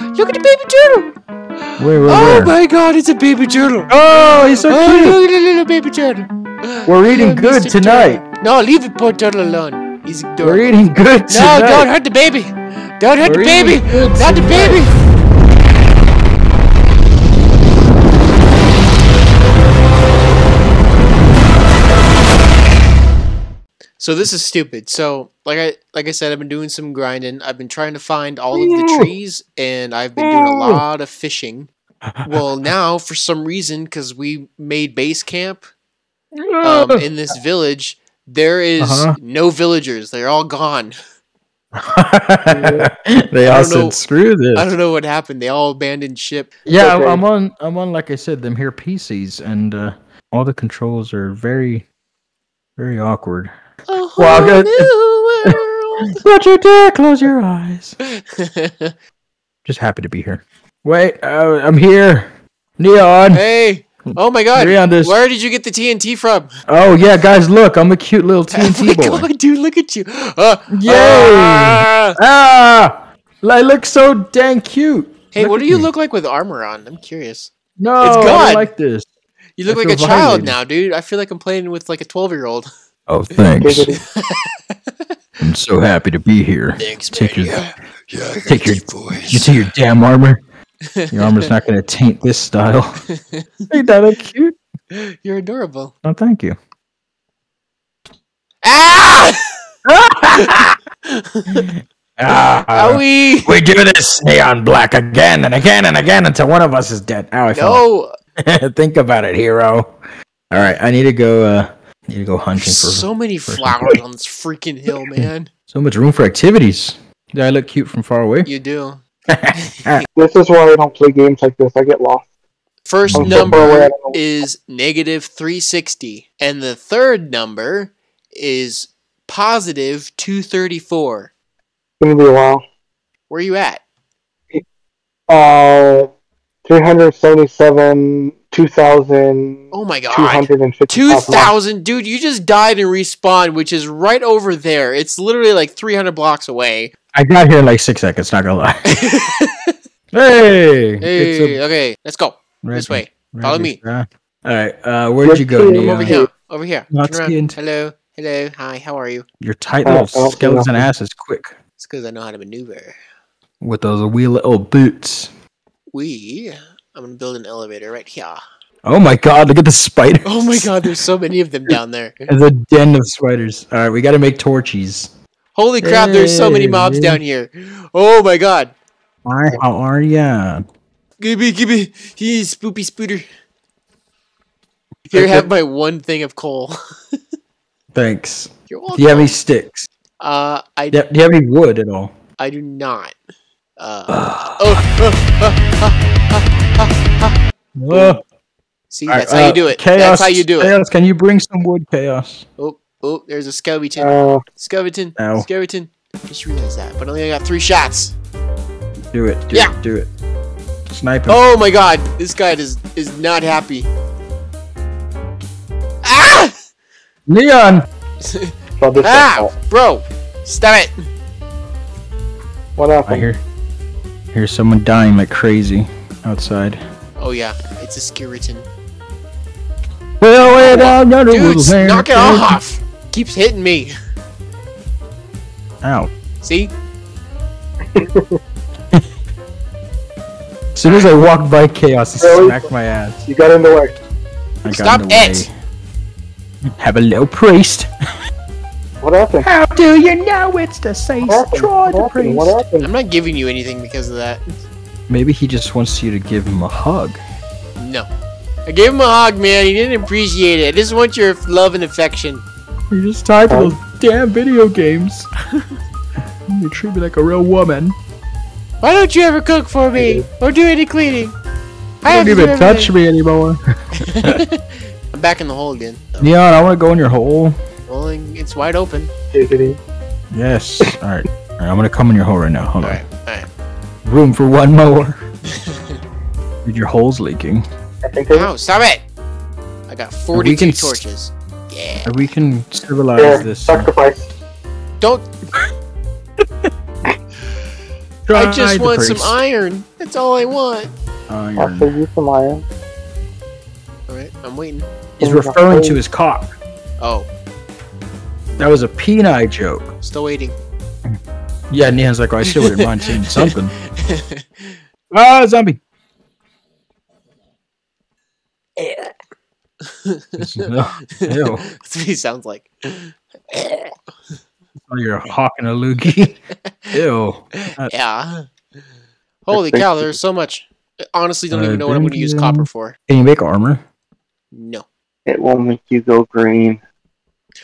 Look at the baby turtle. Wait, wait, Oh where? my god, it's a baby turtle. Oh, he's so Oh, cute. look at the little baby turtle. We're eating Little good Mr. tonight. Turtle. No, leave the poor turtle alone. He's adorable. We're eating good tonight. no, don't hurt the baby. Don't hurt We're the baby. Not the baby. So this is stupid. So like I like I said, I've been doing some grinding. I've been trying to find all of the trees, and I've been doing a lot of fishing. Well, now for some reason, because we made base camp um, in this village, there is Uh-huh. no villagers. They're all gone. they all don't know- "Screw this." I don't know what happened. They all abandoned ship. Yeah, I'm- Okay. I'm on. I'm on. Like I said, them here PCs, and uh, all the controls are very, very awkward. A whole new Shut your door. Close your eyes. Just happy to be here. Wait, uh, I'm here. Neon. hey! Oh my God! Neon, Where did you get the TNT from? Oh yeah, guys, look, I'm a cute little oh TNT boy. God, dude! Look at you! Uh, Yay! ah! Ah, I look so dang cute. Hey, Look what do you me. look like with armor on? I'm curious. No, it's gone. don't like this. You look I like a feel child now, dude. I feel like I'm playing with like a 12 year old. Oh, thanks. I'm so happy to be here. Thanks, Take your, Yeah, take your, you take your damn armor. Your armor's not gonna taint this style. Ain't that look cute? You're adorable. Oh, thank you. Ah! Ah, Owie! we do this neon black again and again and again until one of us is dead. Ow, I fell. No! Think about it, hero. All right, I need to go. uh Need to go hunting for So many for flowers on this freaking hill, man. so much room for activities. Do I look cute from far away? You do. This is why I don't play games like this. I get lost. First I'm so away, number don't is negative 360, and the third number is positive 234. It's gonna be a while. Where are you at? Uh, 377, 2,000, Oh my god. 250. 2000 dude you just died and respawned which is right over there it's literally like 300 blocks away I got here in like six seconds. Not gonna lie. hey, hey okay let's go this way follow me. All right, uh, where'd you go, Come come over here over here Not Turn skinned. hello hello hi how are you Your tight Uh, little I skeleton nothing. ass is quick it's because i know how to maneuver with those wee little boots. we i'm gonna build an elevator right here Oh my god, look at the spiders. oh my god there's so many of them down there There's a den of spiders. All right, we got to make torches. holy crap there's so many mobs Hey. down here oh my god Hi, how are ya? give me give me he's spoopy spooter here have my one thing of coal Thanks. you're welcome Do you have any sticks? uh i Do you do you have any wood at all? I do not. Uh, Ugh. oh, oh, oh, oh, Ugh. see, All right, that's how you uh, do it. Chaos, that's how you do it. Chaos, can you bring some wood, Chaos? Oh, oh, there's a skeleton. Uh, Skeleton. Ow. Skeleton. Just realized that, but only I only got three shots. Do it. Do Yeah. it. Do it. Snipe him. Oh my god, this guy is is not happy. Ah! Neon! ah! Bro, stop it. What happened? I hear hear someone dying like crazy outside. Oh yeah, it's a skeleton. Well, way down yonder Dude, little man. knock it off. Keeps hitting me. Ow. See? As soon as I walked by Chaos, he Really? smacked my ass. You got in the way. I Stop the it. way. Have a little priest. What happened? How do you know it's the saints? What? Try the happened? priest. What happened? I'm not giving you anything because of that. Maybe he just wants you to give him a hug. No. I gave him a hug, man. He didn't appreciate it. I just want your love and affection. You just tied to Um, those damn video games. you treat me like a real woman. Why don't you ever cook for me or do any cleaning? I don't to even touch me anymore. I'm back in the hole again. Neon, I want to go in your hole. Rolling, it's wide open. Yes. All right. All right. I'm gonna come in your hole right now. Hold All on. right, all right. Room for one more. Dude, your hole's leaking. I think they No, stop it! I got 42 can s- torches. Yeah. We can civilize There, this. sacrifice. Don't. I just Try the want some iron. That's all I want. iron. I'll Iron. save you some iron. All right, I'm waiting. He's referring to his cock. Oh, That was a penile joke. still waiting. Yeah, Neon's like, oh, I still wouldn't mind seeing something. Ah, zombie. Ew. That's what he sounds like. Oh, you're hawking a loogie. Ew. Yeah. Holy cow! There's so much. I honestly don't Uh, even know what I'm going to use thank copper for. Can you make armor? No. It will make you go green.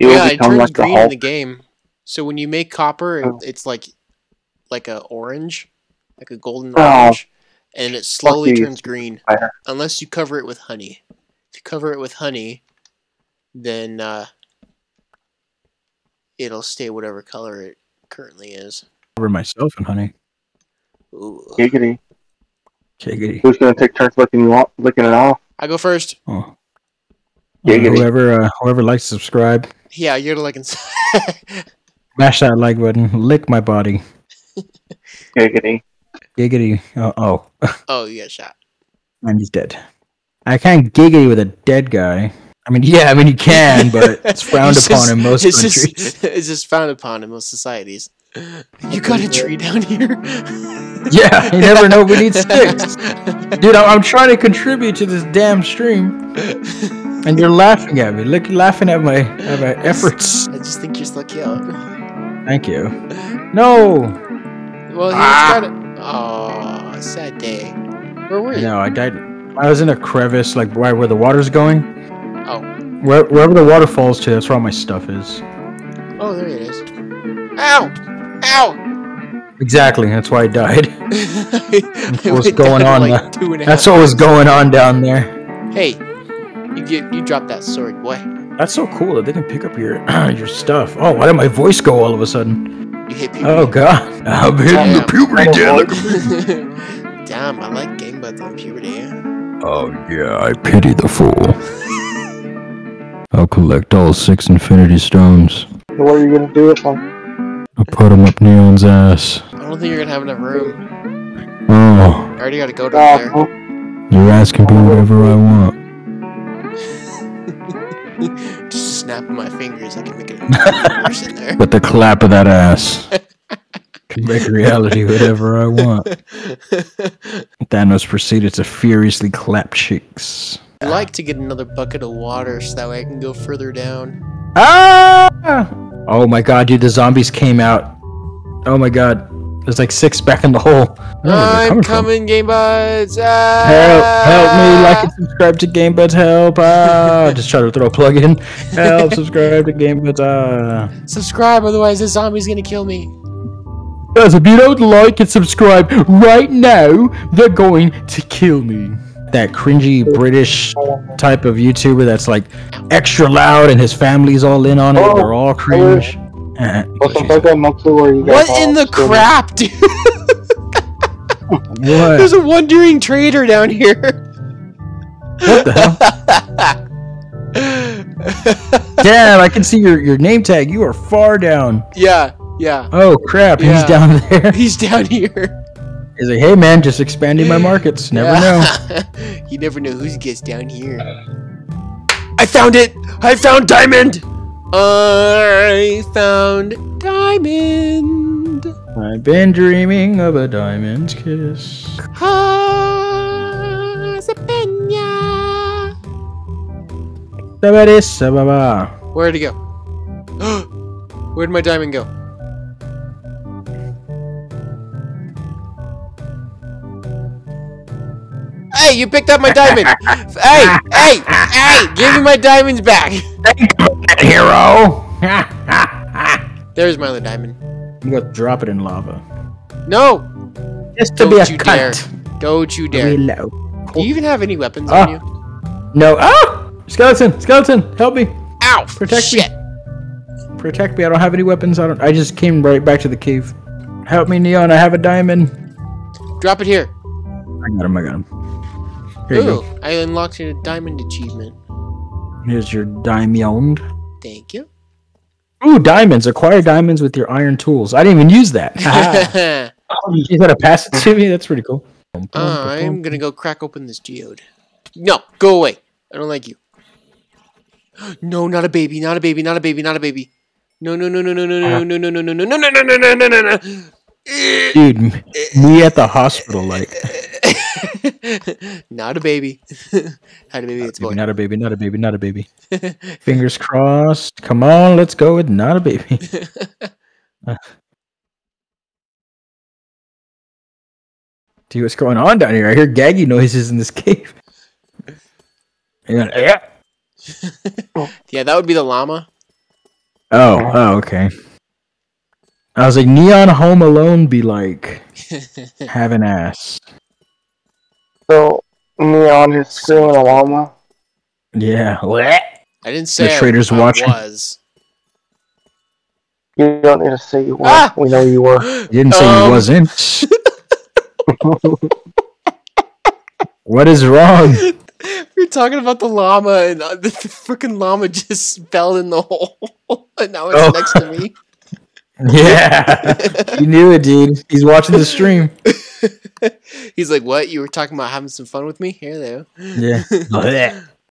You Oh, yeah, it turns like the green in the game. So when you make copper, Oh. it's like like a orange, like a golden Oh. orange, and it slowly you. turns green unless you cover it with honey. If you cover it with honey, then uh, it'll stay whatever color it currently is. Cover myself in honey. Ooh. Giggity. Giggity. Who's gonna take turns licking you off, licking it off? I go first. Oh. Giggity. whoever, uh, whoever likes to subscribe, Yeah, you're like ins- mash that like button. Lick my body. Giggity. Giggity. Oh, oh. oh, you got shot. and he's dead. I can't giggity with a dead guy. I mean, yeah, I mean you can, but it's frowned It's upon just- in most it's countries. Just, it's just frowned upon in most societies. You got a tree down here? Yeah, you never know we need sticks. Dude, I'm, I'm trying to contribute to this damn stream, and you're laughing at me. Look, laughing at my at my efforts. I just think you're so cute. Thank you. No, Well, he Ah. got to. Oh, sad day. Where were you? no, I died. I was in a crevice, like right where the water's going. Oh. Where, wherever the water falls to, that's where all my stuff is. Oh, there it is. Ow! Ow! Exactly, that's why I died. I what's went going on like two and a That's half what was going on down there. Hey, you get you dropped that sword, boy. That's so cool that they can pick up your your stuff. Oh, why did my voice go all of a sudden? You hit people. Oh god, I'm hitting Damn. the puberty damn. Damn, I like game buds on puberty. Eh? Oh yeah, I pity the fool. I'll collect all six Infinity Stones. What are you gonna do with them? I'll put them up Neon's ass. I don't think you're gonna have enough room. Oh, I already got a goat ah, up there. Oh, you're asking me whatever I want. Snap of my fingers, I can make it worse in there. With the clap of that ass. Can make reality whatever I want. Thanos proceeded to furiously clap cheeks. I'd like to get another bucket of water so that way I can go further down. Ah! Oh my god, dude, the zombies came out. Oh my god. There's like six back in the hole. I don't know where they're I'm coming, Game Buds! Ah! Help, help me, like and subscribe to GameBuds, help. Ah, just try to throw a plug in. Help, subscribe to GameBuds. Ah. Subscribe, otherwise the zombie's gonna kill me. Guys, if you don't like and subscribe right now, they're going to kill me. That cringy British type of YouTuber that's like extra loud and his family's all in on it. Oh, They're all cringe. Well, since I got no clue where you guys What in the crap, dude? what? There's a wandering trader down here. What the hell? Damn, I can see your, your name tag. You are far down. yeah, yeah. Oh crap, Yeah. he's down there. He's down here. He's like, hey man, just expanding my markets. Never know. know. you never know who gets down here. I found it! I found diamond! I found diamond! I've been dreaming of a diamond's kiss. Where'd it go? Where'd my diamond go? Hey, you picked up my diamond! hey, hey, hey! Give me my diamonds back! Hero! There's my other diamond. I'm gonna drop it in lava. No! Just to Don't be a you dare. cunt. Don't you dare. Hello. Do you even have any weapons Ah. on you? No. Ah! Skeleton! Skeleton! Help me! Ow! Protect me. Protect me. I don't have any weapons. I don't. I just came right back to the cave. Help me, Neon. I have a diamond. Drop it here. I got him. I got him. Here you Ooh, I unlocked a diamond achievement. Here's your diamond. Thank you. Ooh, diamonds. Acquire diamonds with your iron tools. I didn't even use that. Haha. You gotta pass it to me. That's pretty cool. Uh, I'm gonna go crack open this geode. No, go away. I don't like you. No, not a baby, not a baby, not a baby, not a baby. No, no, no, no, no, no, no, no, no, no, no, no, no, no, no, no, no, no, no, no. Dude, m- me at the hospital, like, Not a baby. Not a baby, it's boy. not a baby, not a baby, not a baby. Fingers crossed. Come on, let's go with not a baby. Dude, what's going on down here? I hear gaggy noises in this cave. Yeah. yeah. Yeah, that would be the llama. Oh, oh, okay. I was like, Neon Home Alone be like have an ass. So Neon is screaming a llama. Yeah. What? I didn't say the trader's I watching. was. You don't need to say you were. Ah! We know you were. You didn't say Um, he wasn't. what is wrong? We are talking about the llama, and uh, the, the freaking llama just fell in the hole, and now it's Oh. next to me. Yeah. you knew it, dude. He's watching the stream. He's like, "What? You were talking about having some fun with me? Here, there." Yeah.